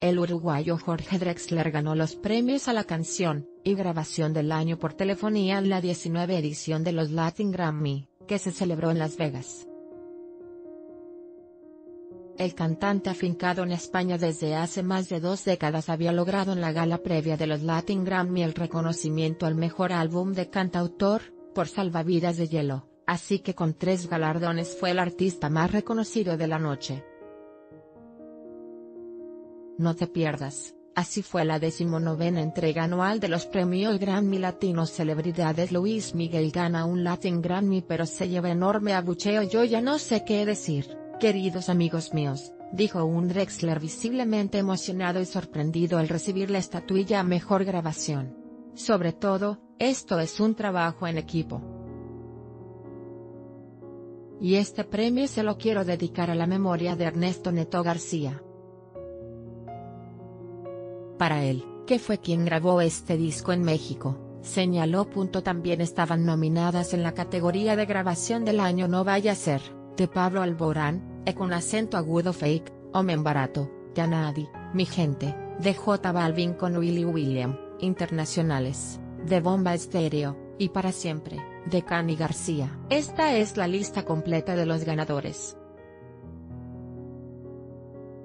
el uruguayo Jorge Drexler ganó los premios a la canción y grabación del año por telefonía en la 19 edición de los Latin Grammy, que se celebró en Las Vegas. El cantante afincado en España desde hace más de dos décadas había logrado en la gala previa de los Latin Grammy el reconocimiento al mejor álbum de cantautor, por Salvavidas de Hielo, así que con tres galardones fue el artista más reconocido de la noche. No te pierdas, así fue la decimonovena entrega anual de los premios Grammy Latinos Celebridades Luis Miguel gana un Latin Grammy pero se lleva enorme abucheo yo ya no sé qué decir. Queridos amigos míos, dijo un Drexler visiblemente emocionado y sorprendido al recibir la estatuilla a Mejor Grabación. Sobre todo, esto es un trabajo en equipo. Y este premio se lo quiero dedicar a la memoria de Ernesto Neto García. Para él, que fue quien grabó este disco en México, señaló. También estaban nominadas en la categoría de grabación del año No Vaya a Ser, de Pablo Alborán, e con acento agudo fake, Omen Barato, Yanadi, Mi Gente, de J Balvin con Willy William, Internacionales, de Bomba Estéreo, y Para Siempre, de Cani García. Esta es la lista completa de los ganadores.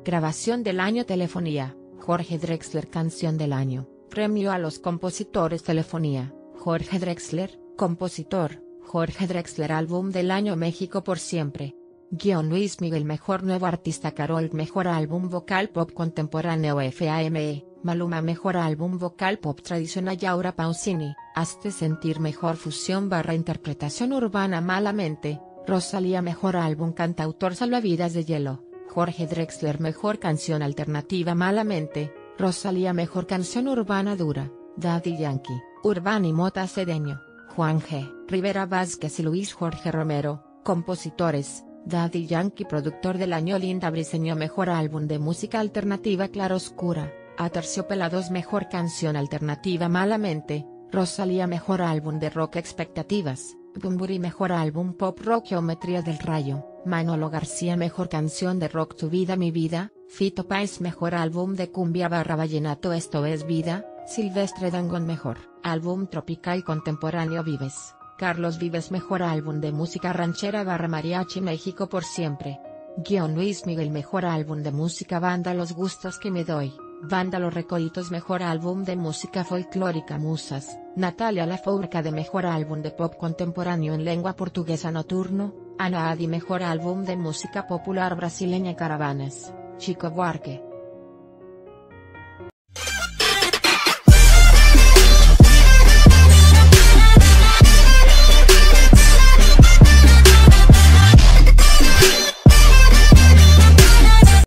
Grabación del año Telefonía, Jorge Drexler Canción del año, Premio a los compositores Telefonía, Jorge Drexler, compositor, Jorge Drexler Álbum del año México por siempre, Guión Luis Miguel Mejor Nuevo Artista. Carol Mejor Álbum Vocal Pop Contemporáneo. FAME, Maluma Mejor Álbum Vocal Pop Tradicional. Yaura Pausini, Hazte Sentir Mejor. Fusión barra Interpretación Urbana Malamente, Rosalía Mejor Álbum. Cantautor Salvavidas de Hielo, Jorge Drexler Mejor Canción Alternativa Malamente, Rosalía Mejor Canción Urbana Dura, Daddy Yankee, Urbani Mota Cedeño, Juan G. Rivera Vázquez y Luis Jorge Romero, compositores, Daddy Yankee productor del año Linda Briseño Mejor álbum de música alternativa Claroscura, Aterciopelados Mejor canción alternativa Malamente, Rosalía Mejor álbum de rock Expectativas, Bumburi Mejor álbum pop rock Geometría del Rayo, Manolo García Mejor canción de rock Tu Vida Mi Vida, Fito Pais Mejor álbum de cumbia barra vallenato Esto es Vida, Silvestre Dangón Mejor, álbum tropical contemporáneo Vives. Carlos Vives Mejor Álbum de Música Ranchera barra Mariachi México por siempre. Guión Luis Miguel Mejor Álbum de Música Banda Los Gustos que me doy. Banda Los Recoditos Mejor Álbum de Música Folclórica Musas. Natalia Lafourca de Mejor Álbum de Pop Contemporáneo en Lengua Portuguesa Nocturno. Ana Adi Mejor Álbum de Música Popular Brasileña Caravanas. Chico Buarque.